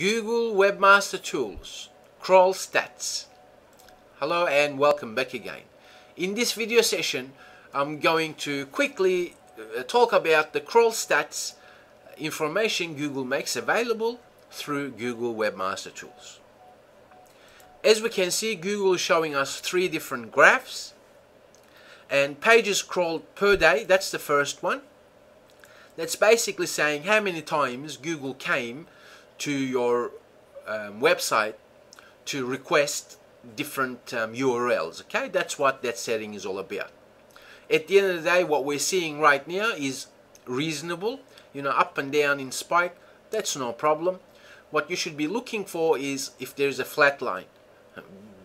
Google Webmaster Tools Crawl Stats Hello and welcome back again. In this video session I'm going to quickly uh, talk about the crawl stats information Google makes available through Google Webmaster Tools. As we can see Google is showing us three different graphs and pages crawled per day that's the first one that's basically saying how many times Google came to your um, website to request different um, URLs okay? That's what that setting is all about. At the end of the day what we're seeing right now is reasonable you know up and down in spike. That's no problem. What you should be looking for is if there's a flat line.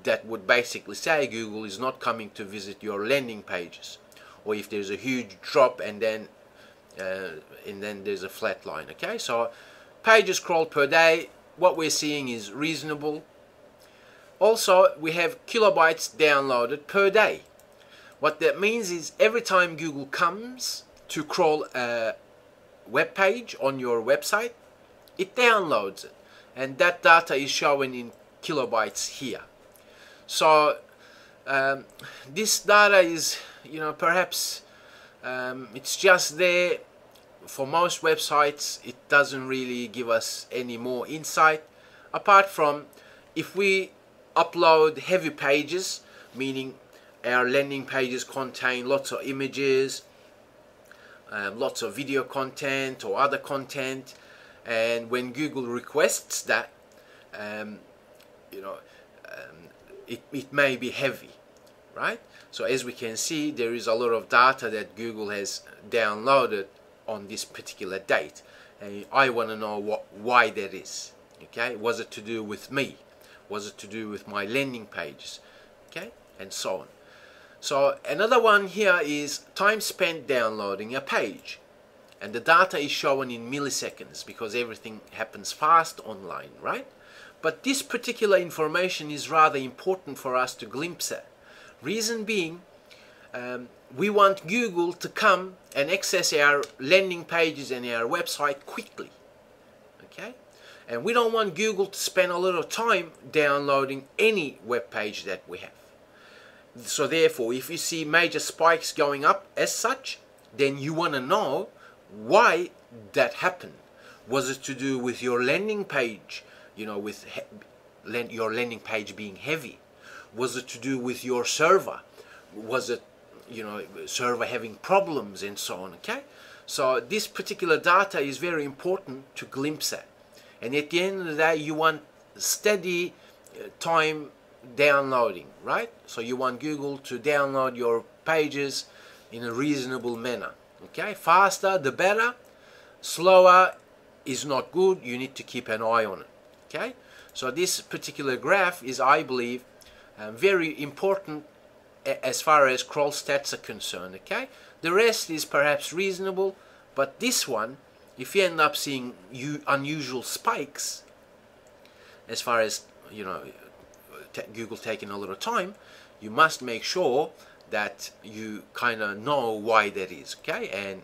That would basically say Google is not coming to visit your landing pages. Or if there's a huge drop and then uh, and then there's a flat line okay? So pages crawled per day. What we're seeing is reasonable. Also we have kilobytes downloaded per day. What that means is every time Google comes to crawl a web page on your website it downloads it. And that data is shown in kilobytes here. So um, this data is you know perhaps um, it's just there for most websites it doesn't really give us any more insight. Apart from if we upload heavy pages meaning our landing pages contain lots of images um, lots of video content or other content and when Google requests that um, you know um, it, it may be heavy right? So as we can see there is a lot of data that Google has downloaded on this particular date. And I want to know what why that is okay? Was it to do with me? Was it to do with my landing pages? Okay and so on. So another one here is time spent downloading a page. And the data is shown in milliseconds because everything happens fast online right? But this particular information is rather important for us to glimpse at. Reason being um, we want Google to come and access our landing pages and our website quickly okay? And we don't want Google to spend a lot of time downloading any web page that we have. So therefore if you see major spikes going up as such then you want to know why that happened. Was it to do with your landing page you know with your landing page being heavy? Was it to do with your server? Was it you know server having problems and so on okay? So this particular data is very important to glimpse at. And at the end of the day you want steady uh, time downloading right? So you want Google to download your pages in a reasonable manner okay? Faster the better. Slower is not good. You need to keep an eye on it okay? So this particular graph is I believe uh, very important as far as crawl stats are concerned okay? The rest is perhaps reasonable but this one if you end up seeing unusual spikes as far as you know Google taking a little time you must make sure that you kind of know why that is okay? And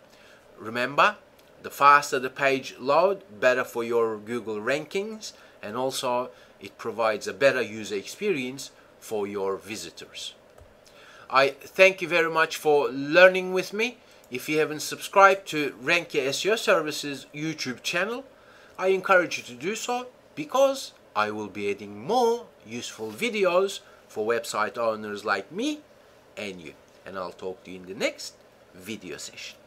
remember the faster the page load better for your Google rankings and also it provides a better user experience for your visitors I thank you very much for learning with me. If you haven't subscribed to RankYa SEO Services YouTube channel, I encourage you to do so because I will be adding more useful videos for website owners like me and you. And I'll talk to you in the next video session.